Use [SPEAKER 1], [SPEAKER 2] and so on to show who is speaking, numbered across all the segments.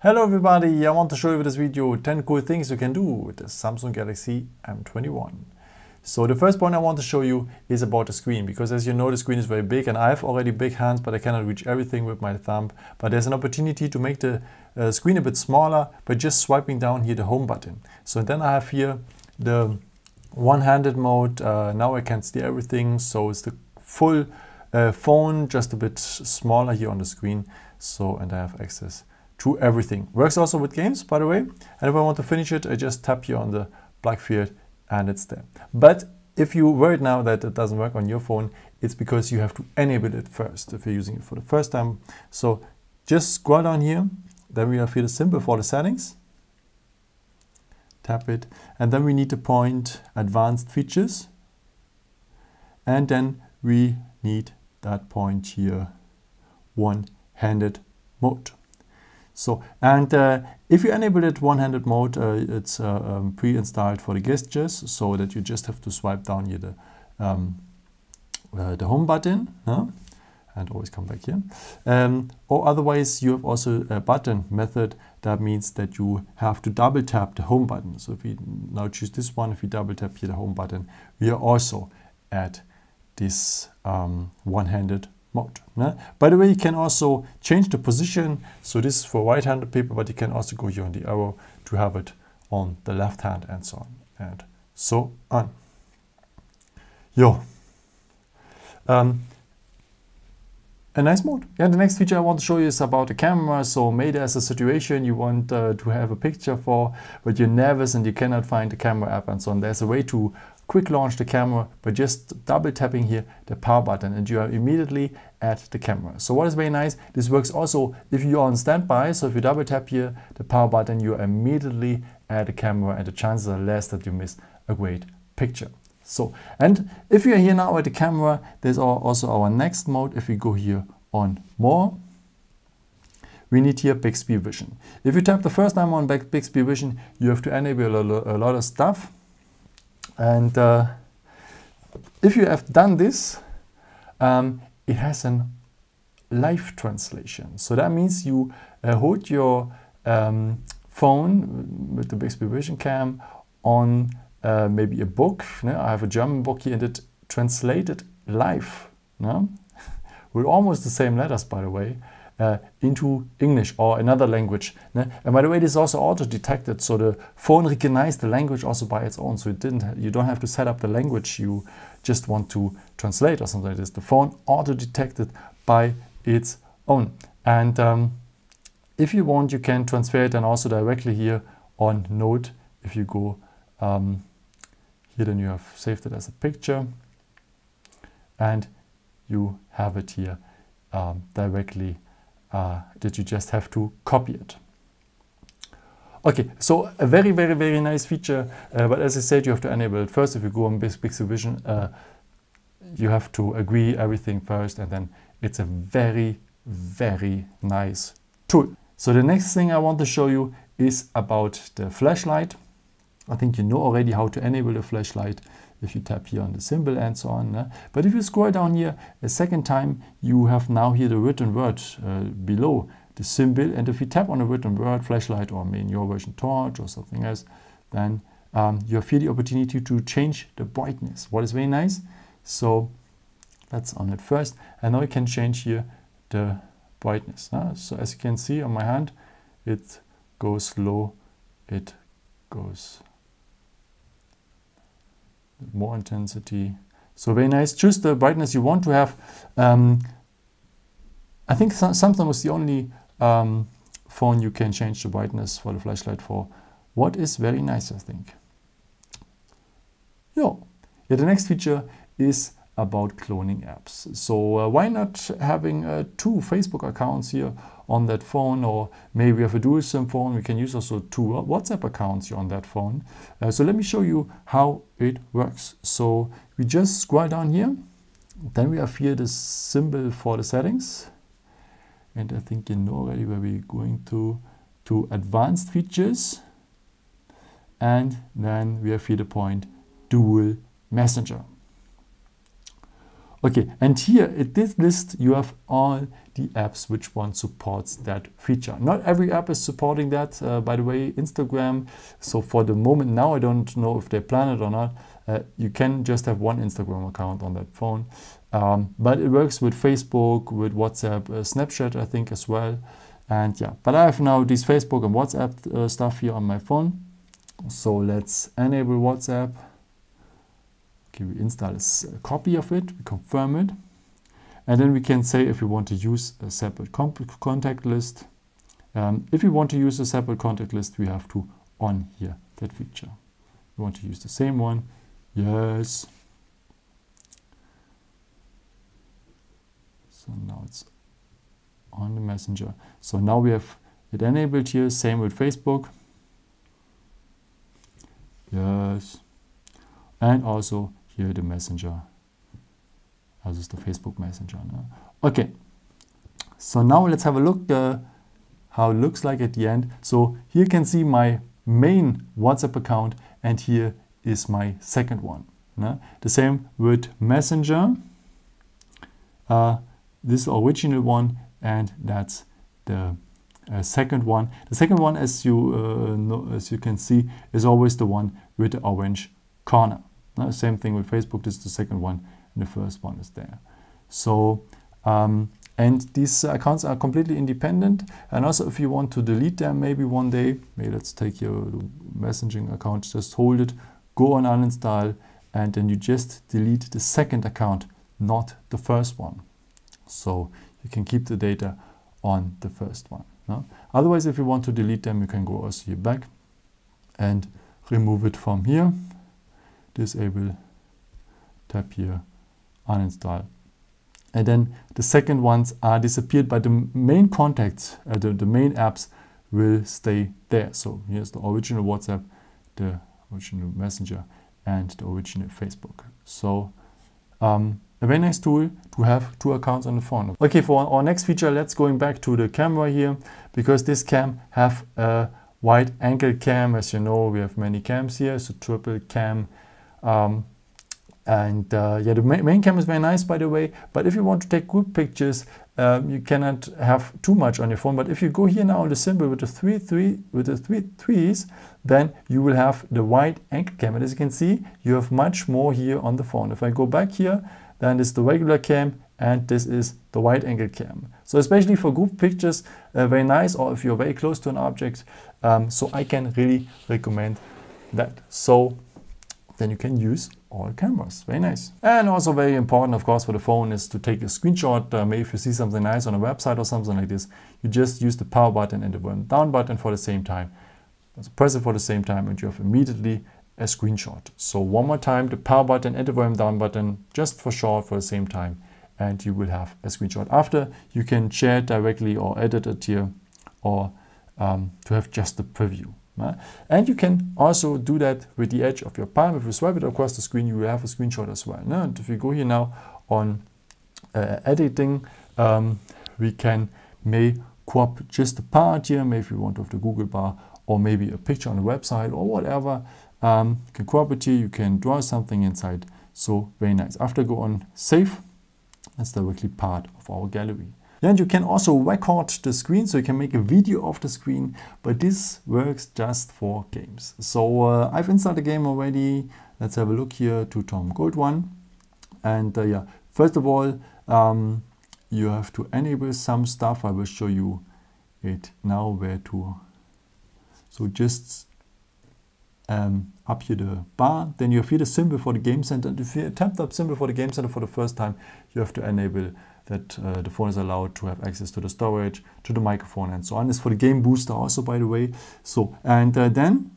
[SPEAKER 1] Hello everybody, I want to show you this video 10 cool things you can do with the Samsung Galaxy M21. So the first point I want to show you is about the screen because as you know the screen is very big and I have already big hands but I cannot reach everything with my thumb. But there's an opportunity to make the uh, screen a bit smaller by just swiping down here the home button. So then I have here the one-handed mode. Uh, now I can see everything so it's the full uh, phone just a bit smaller here on the screen. So and I have access to everything. Works also with games, by the way. And if I want to finish it, I just tap here on the black field and it's there. But if you worried now that it doesn't work on your phone, it's because you have to enable it first if you're using it for the first time. So just scroll down here, then we have here the symbol for the settings. Tap it, and then we need to point advanced features. And then we need that point here, one-handed mode. So, and uh, if you enable it one-handed mode, uh, it's uh, um, pre-installed for the gestures, so that you just have to swipe down here the, um, uh, the home button, huh? and always come back here. Um, or otherwise, you have also a button method. That means that you have to double tap the home button. So if we now choose this one, if we double tap here the home button, we are also at this um, one-handed mode. Ne? By the way, you can also change the position. So this is for right-handed people, but you can also go here on the arrow to have it on the left hand and so on and so on. Yo. Um, a nice mode. Yeah, the next feature I want to show you is about the camera. So maybe there's a situation you want uh, to have a picture for, but you're nervous and you cannot find the camera app and so on. There's a way to quick launch the camera by just double tapping here the power button and you are immediately at the camera. So what is very nice, this works also if you are on standby. So if you double tap here the power button, you are immediately at the camera and the chances are less that you miss a great picture. So, and if you are here now at the camera, there's also our next mode. If we go here on more, we need here Bixby Vision. If you tap the first time on Bixby Vision, you have to enable a lot of stuff. And uh, if you have done this, um, it has a live translation. So that means you uh, hold your um, phone with the Bixby Vision Cam on uh, maybe a book. No? I have a German book here and it translated live no? with almost the same letters, by the way uh, into English or another language. And by the way, this is also auto-detected, so the phone recognized the language also by its own. So it didn't, you don't have to set up the language you just want to translate or something like this. The phone auto-detected by its own. And um, if you want, you can transfer it and also directly here on Note. If you go um, here, then you have saved it as a picture and you have it here um, directly uh, that you just have to copy it. Okay, so a very, very, very nice feature, uh, but as I said, you have to enable it first. If you go on Bixby Vision, uh, you have to agree everything first, and then it's a very, very nice tool. So the next thing I want to show you is about the flashlight. I think you know already how to enable the flashlight if you tap here on the symbol and so on. But if you scroll down here a second time, you have now here the written word uh, below the symbol. And if you tap on a written word, flashlight or in your version torch or something else, then um, you have here the opportunity to change the brightness. What is very nice. So that's on it first. And now you can change here the brightness. Uh, so as you can see on my hand, it goes low, it goes more intensity. So very nice. Choose the brightness you want to have. Um, I think Samsung was the only um, phone you can change the brightness for the flashlight for. What is very nice, I think. Yeah the next feature is about cloning apps. So uh, why not having uh, two Facebook accounts here on that phone or maybe we have a dual SIM phone, we can use also two WhatsApp accounts here on that phone. Uh, so let me show you how it works. So we just scroll down here, then we have here the symbol for the settings. And I think you know already where we're going to, to advanced features. And then we have here the point dual messenger. Okay, and here in this list you have all the apps which one supports that feature. Not every app is supporting that, uh, by the way, Instagram. So for the moment now, I don't know if they plan it or not. Uh, you can just have one Instagram account on that phone. Um, but it works with Facebook, with WhatsApp, uh, Snapchat, I think as well. And yeah, but I have now this Facebook and WhatsApp uh, stuff here on my phone. So let's enable WhatsApp. We install a copy of it, we confirm it. And then we can say if we want to use a separate contact list. Um, if we want to use a separate contact list, we have to on here that feature. We want to use the same one. Yes. So now it's on the messenger. So now we have it enabled here. Same with Facebook. Yes. And also here the messenger as is the Facebook Messenger. Okay, so now let's have a look uh, how it looks like at the end. So here you can see my main WhatsApp account and here is my second one. The same with Messenger. Uh, this original one and that's the uh, second one. The second one, as you uh, know, as you can see, is always the one with the orange corner. No? Same thing with Facebook. This is the second one and the first one is there. So, um, and these accounts are completely independent. And also if you want to delete them maybe one day, maybe let's take your messaging account, just hold it, go on uninstall, and then you just delete the second account, not the first one. So you can keep the data on the first one. No? Otherwise, if you want to delete them, you can go also here back and remove it from here. Disable, tap here, uninstall. And then the second ones are disappeared, but the main contacts, uh, the, the main apps will stay there. So here's the original WhatsApp, the original Messenger, and the original Facebook. So um, a very nice tool to have two accounts on the phone. Okay, for our next feature, let's going back to the camera here, because this cam have a wide angle cam. As you know, we have many cams here, so triple cam. Um, and uh, yeah, the main camera is very nice, by the way. But if you want to take group pictures, um, you cannot have too much on your phone. But if you go here now on the symbol with the three, three, with the three threes, then you will have the wide angle camera. As you can see, you have much more here on the phone. If I go back here, then is the regular cam, and this is the wide angle cam. So especially for group pictures, uh, very nice, or if you're very close to an object. Um, so I can really recommend that. So then you can use all cameras. Very nice. And also very important, of course, for the phone is to take a screenshot. Uh, maybe if you see something nice on a website or something like this, you just use the power button and the volume down button for the same time. Press it for the same time and you have immediately a screenshot. So one more time, the power button and the volume down button, just for short for the same time, and you will have a screenshot. After, you can share it directly or edit it here, or um, to have just the preview. And you can also do that with the edge of your palm. If you swipe it across the screen, you will have a screenshot as well. And if we go here now on uh, editing, um, we can may crop just a part here, maybe we want to have the Google bar or maybe a picture on the website or whatever. Um, you can crop it here, you can draw something inside. So very nice. After go on save, that's directly part of our gallery. And you can also record the screen, so you can make a video of the screen, but this works just for games. So uh, I've installed the game already. Let's have a look here to Tom Gold one. And uh, yeah, first of all, um, you have to enable some stuff. I will show you it now where to. So just um, up here the bar, then you have here the symbol for the game center. And if you tap that symbol for the game center for the first time, you have to enable that uh, the phone is allowed to have access to the storage, to the microphone and so on. It's for the game booster also, by the way. So, and uh, then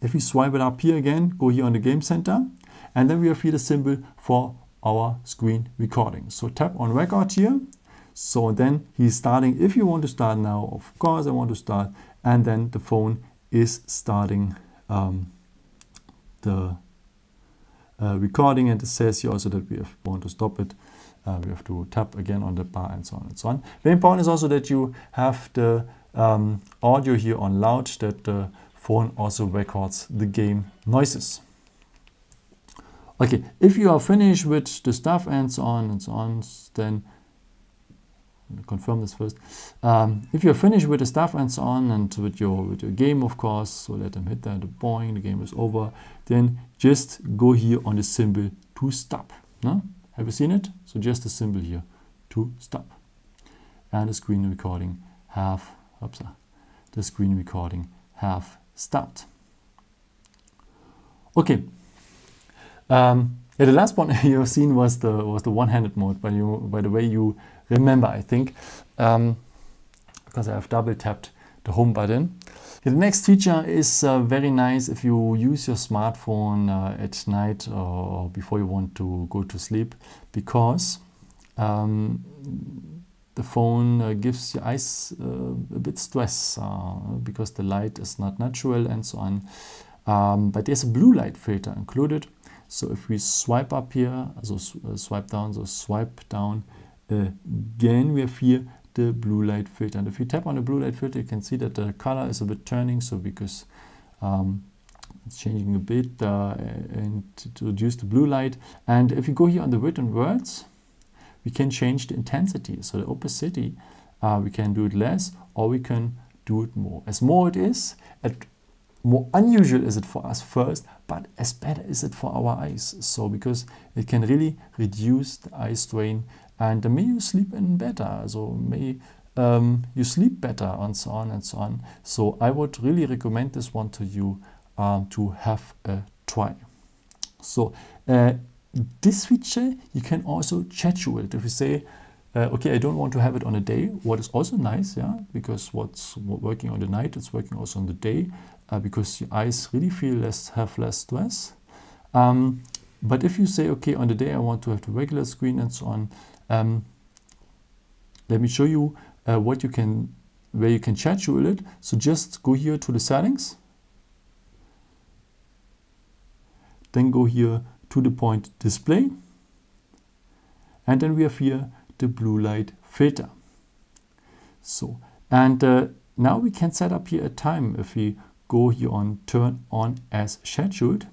[SPEAKER 1] if we swipe it up here again, go here on the game center, and then we have here the symbol for our screen recording. So tap on record here. So then he's starting. If you want to start now, of course I want to start. And then the phone is starting um, the uh, recording and it says here also that we have, want to stop it uh, we have to tap again on the bar and so on and so on. Very important is also that you have the um, audio here on loud, that the phone also records the game noises. Okay, if you are finished with the stuff and so on and so on, then confirm this first. Um, if you're finished with the stuff and so on, and with your with your game, of course, so let them hit that boing, the game is over. Then just go here on the symbol to stop. No? Have you seen it? So just a symbol here to stop, and the screen recording have oops, the screen recording have stopped. Okay. Um, yeah, the last one you've seen was the was the one-handed mode. By you, by the way, you remember, I think, um, because I have double tapped the home button. The next feature is uh, very nice if you use your smartphone uh, at night or before you want to go to sleep, because um, the phone uh, gives your eyes uh, a bit stress uh, because the light is not natural and so on. Um, but there's a blue light filter included. So if we swipe up here, so uh, swipe down, so swipe down again, we have here the blue light filter. And if you tap on the blue light filter, you can see that the color is a bit turning. So because um, it's changing a bit uh, and to reduce the blue light. And if you go here on the written words, we can change the intensity. So the opacity, uh, we can do it less or we can do it more. As more it is, at more unusual is it for us first, but as better is it for our eyes. So because it can really reduce the eye strain and may you sleep in better. So may um, you sleep better and so on and so on. So I would really recommend this one to you um, to have a try. So uh, this feature you can also schedule it. If you say, uh, okay, I don't want to have it on a day, what is also nice, yeah, because what's working on the night, it's working also on the day, uh, because your eyes really feel less, have less stress. Um, but if you say, okay, on the day I want to have the regular screen and so on, um, let me show you uh, what you can, where you can schedule it. So just go here to the settings, then go here to the point display. And then we have here the blue light filter. So, and uh, now we can set up here a time if we go here on turn on as scheduled.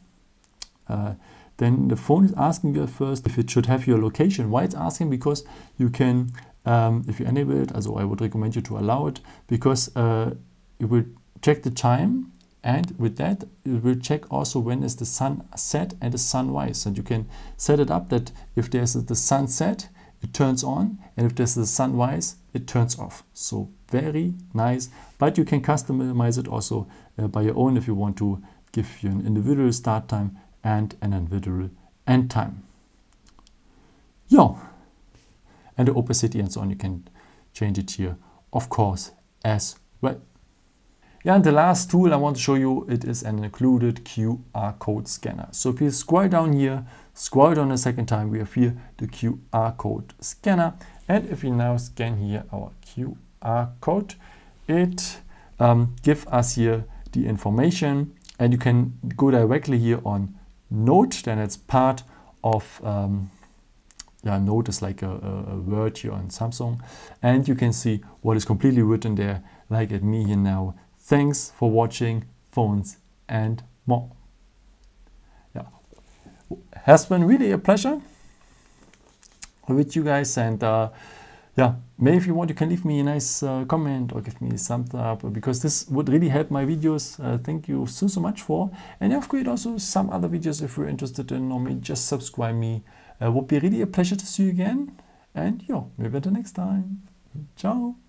[SPEAKER 1] Uh, then the phone is asking you first if it should have your location. Why it's asking? Because you can, um, if you enable it, also I would recommend you to allow it because uh, it will check the time and with that, it will check also when is the sun set and the sunrise. And you can set it up that if there's the sunset, it turns on, and if there's the sunrise, it turns off. So very nice, but you can customize it also uh, by your own if you want to give you an individual start time and an individual end time. Yeah, and the opacity and so on, you can change it here, of course, as well. Yeah, and the last tool I want to show you, it is an included QR code scanner. So if you scroll down here, scroll down a second time, we have here the QR code scanner. And if we now scan here our QR code, it um, gives us here the information and you can go directly here on Note, then it's part of um, yeah, Note is like a, a, a word here on Samsung. And you can see what is completely written there like at me here now. Thanks for watching phones and more. Yeah, has been really a pleasure with you guys and uh, yeah, maybe if you want, you can leave me a nice uh, comment or give me thumbs up because this would really help my videos. Uh, thank you so, so much for. And I've created also some other videos if you're interested in or maybe just subscribe me. Uh, would be really a pleasure to see you again. And yeah, maybe until next time. Ciao.